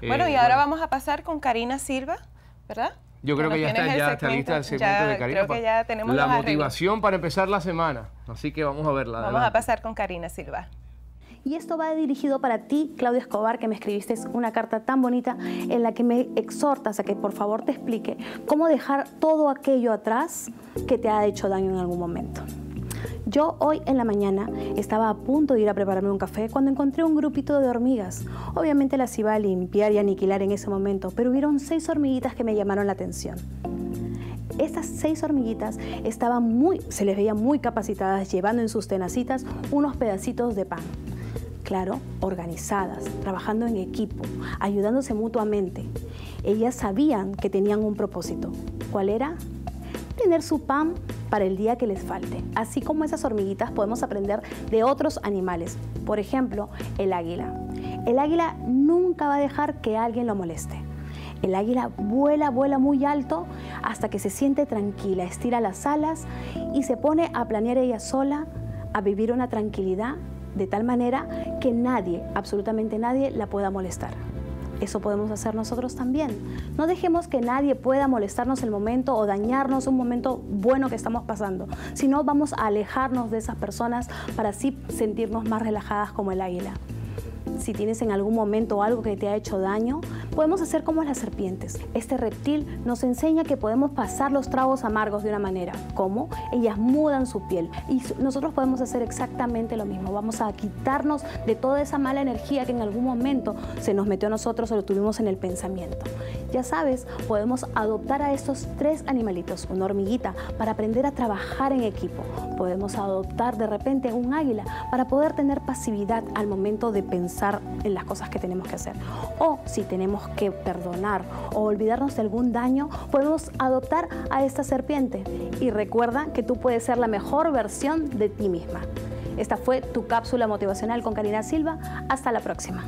Bueno, y Eh, ahora vamos a pasar con Karina Silva, ¿verdad? Yo creo que ya está, ya está lista el segmento. Ya, de Karina. Creo que ya tenemos la arreglos. motivación para empezar la semana. Así que vamos a verla. Vamos a pasar con Karina Silva. Y esto va dirigido para ti, Claudia Escobar, que me escribiste una carta tan bonita en la que me exhortas a que por favor te explique cómo dejar todo aquello atrás que te ha hecho daño en algún momento. Yo hoy en la mañana estaba a punto de ir a prepararme un café cuando encontré un grupito de hormigas. Obviamente las iba a limpiar y aniquilar en ese momento, pero hubieron seis hormiguitas que me llamaron la atención. Estas seis hormiguitas estaban muy, se les veía muy capacitadas llevando en sus tenacitas unos pedacitos de pan. Claro, organizadas, trabajando en equipo, ayudándose mutuamente. Ellas sabían que tenían un propósito. ¿Cuál era? Tener su pan para el día que les falte. Así como esas hormiguitas podemos aprender de otros animales. Por ejemplo, el águila. El águila nunca va a dejar que alguien lo moleste. El águila vuela, vuela muy alto hasta que se siente tranquila, estira las alas y se pone a planear ella sola, a vivir una tranquilidad de tal manera que nadie, absolutamente nadie, la pueda molestar. Eso podemos hacer nosotros también. No dejemos que nadie pueda molestarnos el momento o dañarnos un momento bueno que estamos pasando, sino vamos a alejarnos de esas personas para así sentirnos más relajadas como el águila si tienes en algún momento algo que te ha hecho daño, podemos hacer como las serpientes. Este reptil nos enseña que podemos pasar los tragos amargos de una manera. ¿Cómo? Ellas mudan su piel y nosotros podemos hacer exactamente lo mismo. Vamos a quitarnos de toda esa mala energía que en algún momento se nos metió a nosotros o lo tuvimos en el pensamiento. Ya sabes, podemos adoptar a estos tres animalitos, una hormiguita, para aprender a trabajar en equipo. Podemos adoptar de repente un águila para poder tener pasividad al momento de pensar en las cosas que tenemos que hacer. O si tenemos que perdonar o olvidarnos de algún daño, podemos adoptar a esta serpiente. Y recuerda que tú puedes ser la mejor versión de ti misma. Esta fue tu cápsula motivacional con Karina Silva. Hasta la próxima.